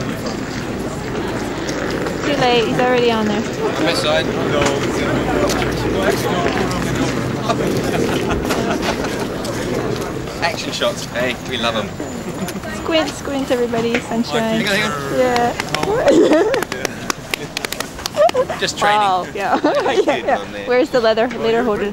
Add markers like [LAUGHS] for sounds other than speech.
Too late, he's already on there. Best side? [LAUGHS] Action shots. Hey, we love them. Squint, squint, everybody, sunshine. Hang on. Yeah. [LAUGHS] Just training. Wow, yeah. [LAUGHS] Yeah, yeah. Where's the leather, leather holder?